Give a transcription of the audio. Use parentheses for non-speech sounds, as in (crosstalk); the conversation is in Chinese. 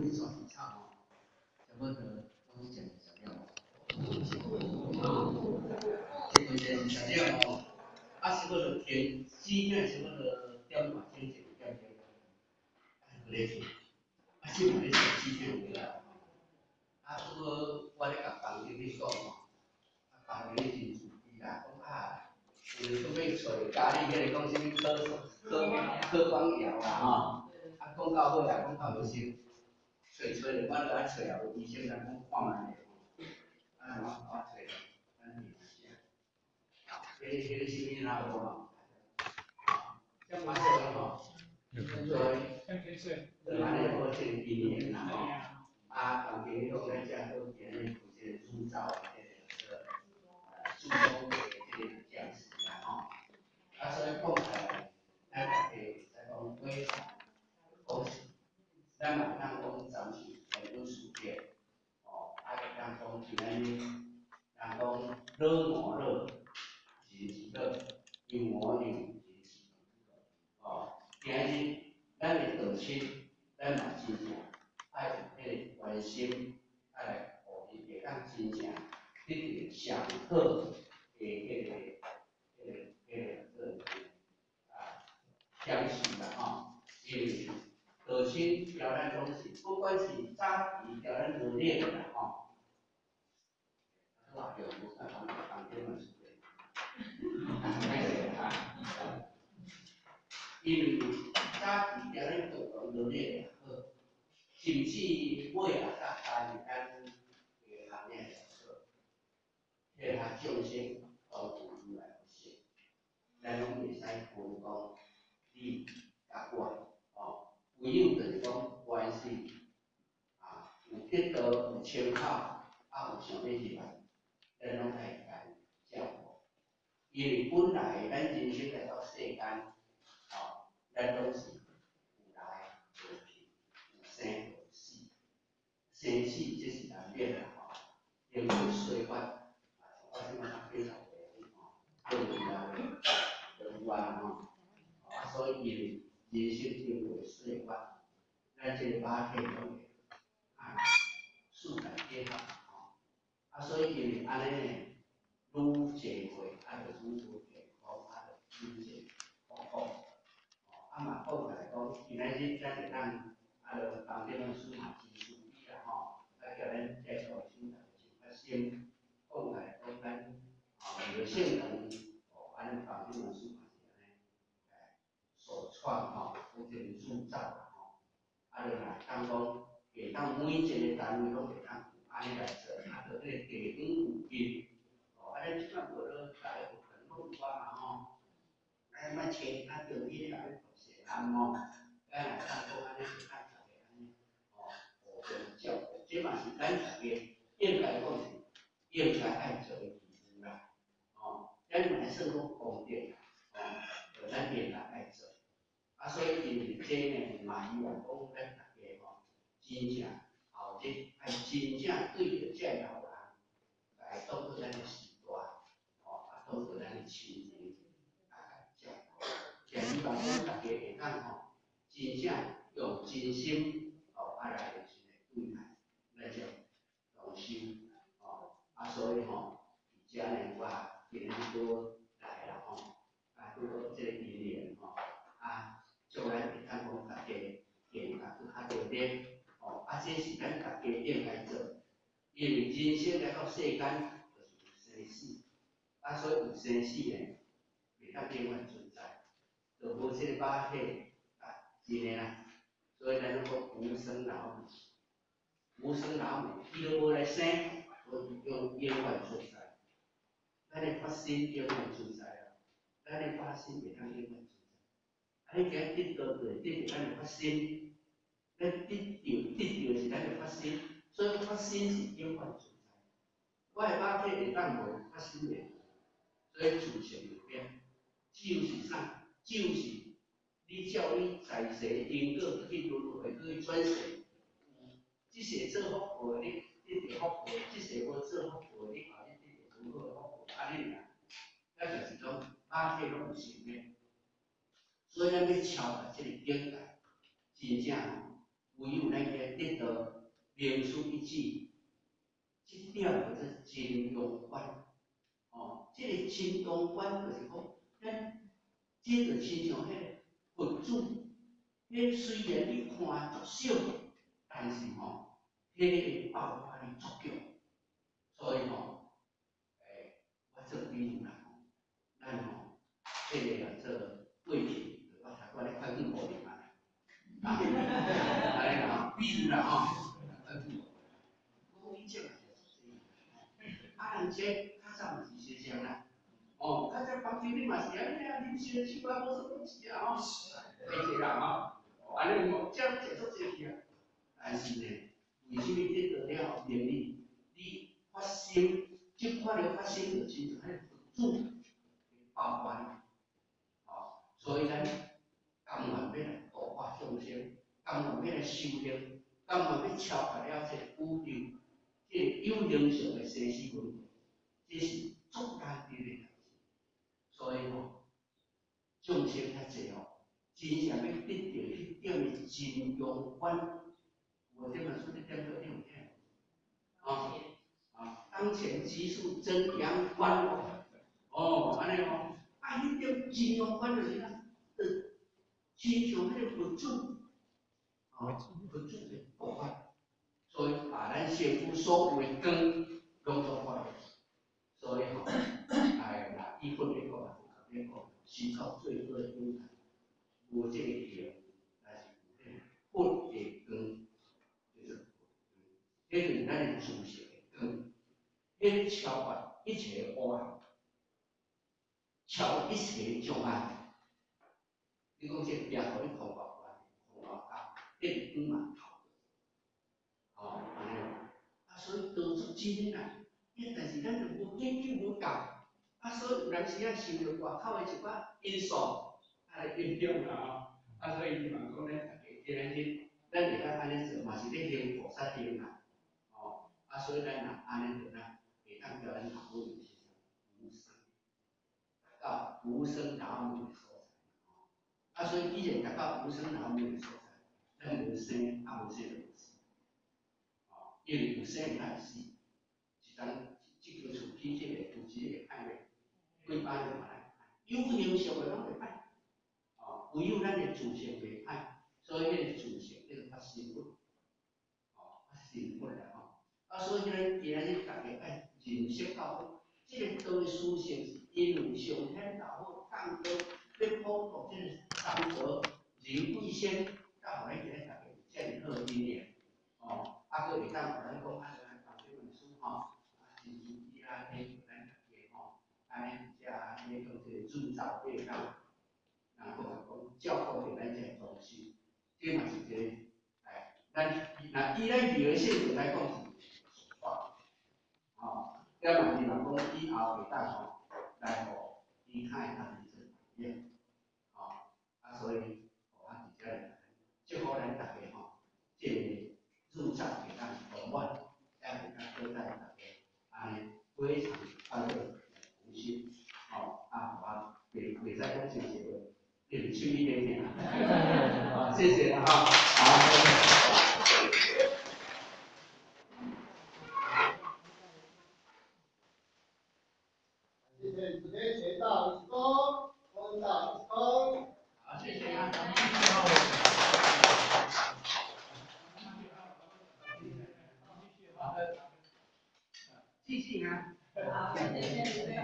为说提倡哦，什么的都是讲材料哦，这个是材料哦，啊什么的填基面什么的调嘛，先解调调，哎，不来听，啊，先把那些基面回来，啊，这个我咧甲朋友咧讲哦，啊，房顶咧真注意啦，讲啊，有准备找家里迄个讲什么科科科光窑啦吼。讲到好来，讲到就先找找咧，我著爱找下有医生来讲看卖咧，啊，我我找，咱面试啊，迄个迄个什么哪有无？像马小吼，对，像天水，安尼好前几年啦吼，啊，当今讲咧遮好今日有一个铸造迄个呃铸工的迄个匠师啦吼，啊，所以讲起来，咱大家在讲为讲是，咱嘛通讲暂时来讲事件，哦，啊，通讲今仔日，通讲热磨热，热是热，牛磨牛，热是热，哦，今仔日咱心，咱嘛真正爱迄个关心，爱互伊会当真正得到上好的迄个、迄个、迄个个啊相信啦吼，因为。核心调咱东西，不管是早期调咱热烈的吼，话叫无啥当当天嘛是对，哎呀，(laughs) (laughs) 因为早期调咱做到热烈的好，甚至尾啊甲加入咱个行业来说，迄个匠心都有愈来愈少，咱拢袂使分讲你甲我。唯有就是讲关系，啊，有得到有参考，啊有想要入来，咱拢会甲伊照顾。因为本来咱人生来到世间，哦，咱拢是有来有去，有生有死，生死即是难免啦，吼。因为岁月，啊，我即马讲几十岁，吼，都有来有有啊，吼，啊，所以。人生经过岁月，咱即个八天拢会啊，数感结合吼，啊，所以因为安尼呢，愈结会啊，就愈多健康，啊，就愈结好好。哦，啊嘛好来讲，今仔日咱会当啊，就当点个数码技术啦吼，啊，叫咱介绍新台新发生，讲来讲咱啊，有性能哦，安尼当点个数码。所创吼，或者是铸造吼，啊，就来当讲，会当每一个单位拢会当安尼来做，啊，就迄个地方附近，哦，啊，咱即摆无咧大部分拢有啊吼，哎，莫钱啊，着伊来做些安吼，咱来当讲安尼是看大家安尼，哦，互相照顾，即嘛是咱大家应该讲是应该爱做的义务啦，哦，咱嘛算讲公平啦，哦，有咱应该爱做。啊，所以因为这呢，嘛希望讲咱大家吼，真正后日还真正对着这老人来当做咱的时段，吼，啊，当做咱的亲人来照顾。也希望讲大家会当吼，真正用真心吼，啊来就是对待那种东西，吼，啊，所以吼，而且呢，我今日都来了吼，啊，拄到这个姻缘吼，啊。将来会当讲大家健康去较着点，哦，啊，这是咱大家应该做，因为人生来到世间就是有生死，啊，所以有生死呢，袂当永远存在，就无即个把体啊，真诶啦，所以咱讲无生老母，无生老母，伊都无来生，所以永永远存在，咱诶发心永远存在啊，咱诶发心袂当永远。咱今日得到的，得到咱的发心，咱得到得到是咱的发心，所以发心是永远存在。我的。肉体会当无发心的，所以自性有变，就是啥？就是你照你在世因果去轮回去转世，即世做福报，你得到福报；即世无做福报，你后日得到如何福报？安尼尔，咱就是讲肉体拢有性的。所以咱要超越即个境界，真正吼，唯有咱个得到名书一致，这点就是真勇观。哦，这个真勇观就是讲，咱这个亲像迄佛祖，迄虽然你看足小，但是吼，迄个爆发力足强，所以吼，诶，我做比如啦，咱吼，这个啊做贵品，我才过来快更好点嘛。啊，来啦，比如啦吼，快更好，我以前也是这样，啊，而且较早是学生啦，哦，较早房间你嘛是安尼啊，啉先去我无什么事啊吼，会是啦吼，安尼我这样接触这些啊，但是呢，为什么得到了能力？你发生，即款了发生就亲像迄个主爆发，所以咱甘愿要来度化众生，甘愿要来修行，甘愿要超越了这宇宙，这有形上的生死轮回，这是足简单的代志。所以吼，众生太济吼，真正要得到迄点的真勇观，我这本书的点个点点，啊啊，当前急速增阳观哦，哦，安尼哦，啊，迄点真勇观就是咱，呃，亲像迄个佛祖，啊，佛祖的佛法，所以把咱先父所有的根拢做化了，所以吼，哎啦，伊分别讲啊，分别讲，思考最多的因材，无这个业，但是有迄个佛的根，就是，迄就是咱的自性的根，迄个超越一切的恶，超越一切的障碍。你讲这壁互你看外观，看外角，迄个光嘛透，哦，安尼，啊，所以道出真啊，但是咱就无研究无够，啊，所以有当时啊受着外口的一寡因素，啊来影响啦，啊，所以伊嘛讲咱大家既然是咱会当安尼做，嘛是咧行菩萨行啦，哦，啊，所以咱若安尼做呐，会当叫咱头路是无生，无生达无的所在。啊，所以以前达到无生老母的所在，咱无生啊无生就无死，哦，因为有生会歹死，一张即间厝起即个有钱会歹卖，几百个嘛来歹，有形上的拢会歹，哦，唯有咱的自性袂歹，所以迄个自性叫做发生佛，哦，发生佛啦吼，啊，所以咱今日大家爱认识到，即个道的属性是因为上天老母降到。要普度即个三德人贵仙，甲互咱今日大家有遮尔好因缘，哦，啊，佫会当互咱讲啊，咱读这本书吼，啊，真注意啊，提咱大家吼，安尼遮迄个即个铸造业道，然后讲教导着咱遮东西，这嘛是一个，哎，咱那以咱语言性质来讲是话，哦，要嘛是讲以后会当吼来互伊较会当去做业。所以，我啊伫遮来，祝福咱大家吼，即个入藏会当圆满，也会当交代大家，安尼非常快乐同心，吼啊，我袂袂使讲谢谢话，你手一点点啊，谢谢哈，好。谢谢主持人学到一公，公道一公。好，谢谢啊。继续啊。好，谢谢，谢谢，